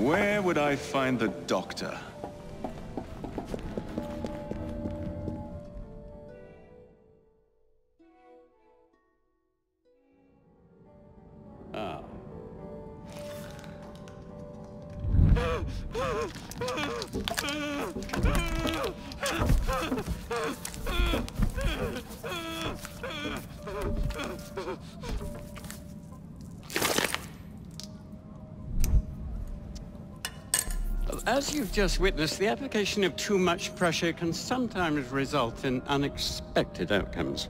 Where would I find the doctor? As you've just witnessed, the application of too much pressure can sometimes result in unexpected outcomes.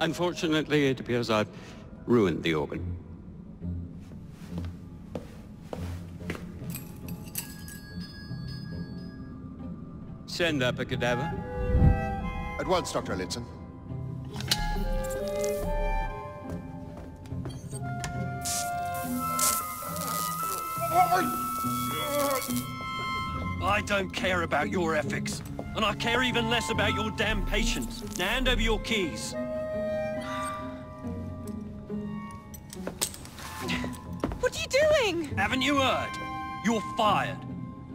Unfortunately, it appears I've ruined the organ. Send up a cadaver. At once, Dr. Elliotson. I don't care about your ethics. And I care even less about your damn patients. Now hand over your keys. What are you doing? Haven't you heard? You're fired.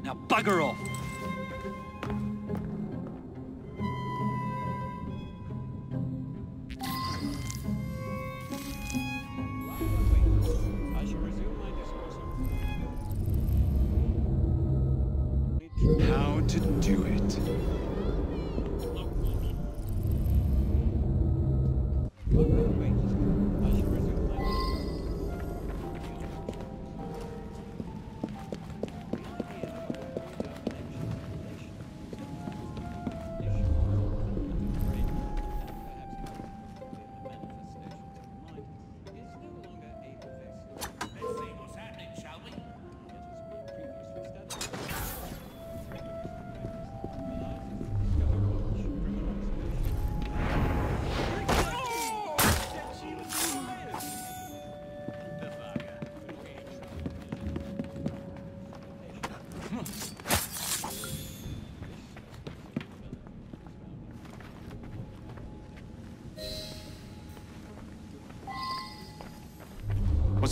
Now bugger off. To do it. I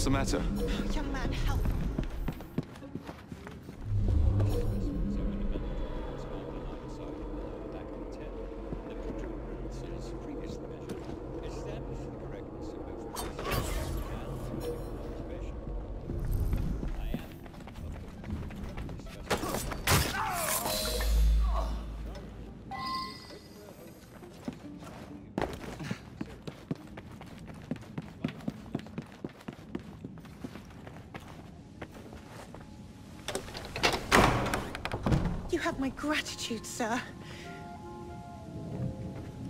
What's the matter? Young man, help. Have my gratitude, sir.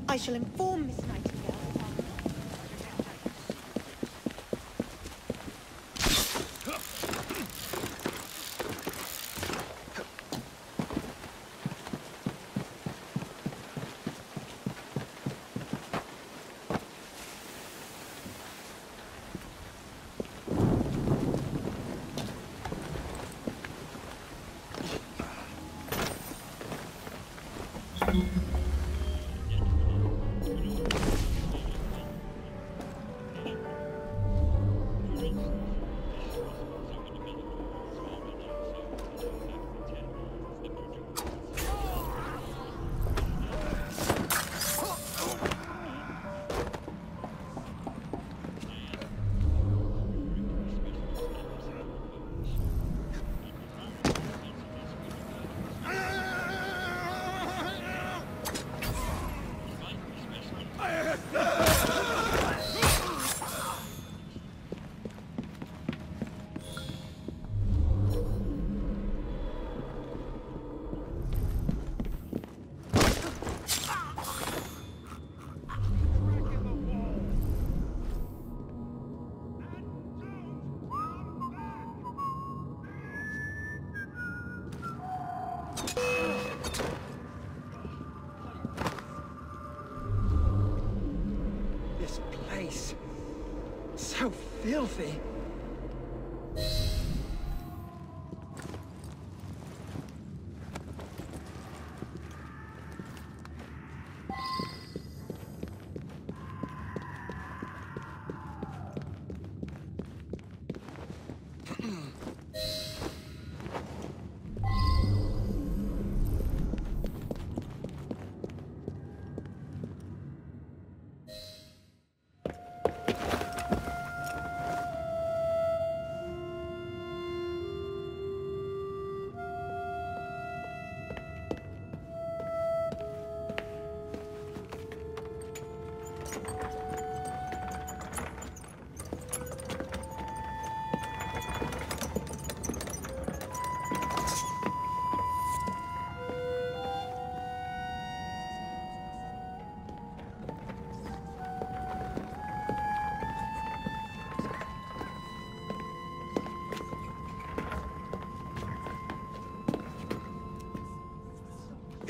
I shall inform Miss Nightingale. So filthy.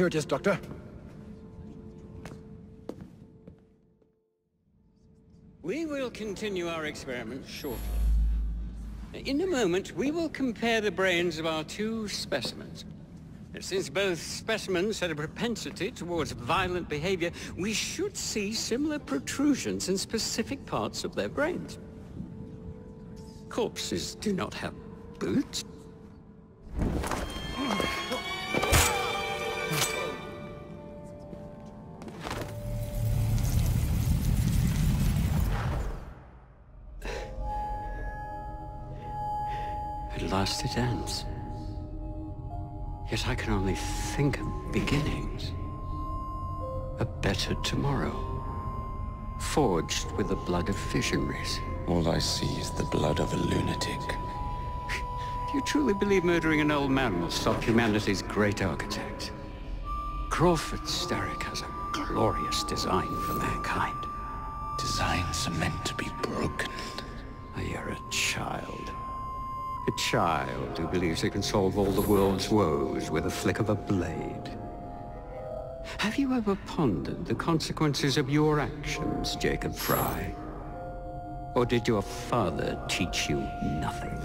Here it is, Doctor. We will continue our experiment shortly. In a moment, we will compare the brains of our two specimens. Since both specimens had a propensity towards violent behavior, we should see similar protrusions in specific parts of their brains. Corpses do not have boots. Yet I can only think of beginnings. A better tomorrow. Forged with the blood of visionaries. All I see is the blood of a lunatic. Do you truly believe murdering an old man will stop humanity's great architect? Crawford Starrick has a glorious design for mankind. Designs are meant to be broken. You're a child. A child who believes he can solve all the world's woes with a flick of a blade. Have you ever pondered the consequences of your actions, Jacob Frye? Or did your father teach you nothing?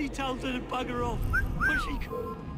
And then he tells her to bugger off. But she...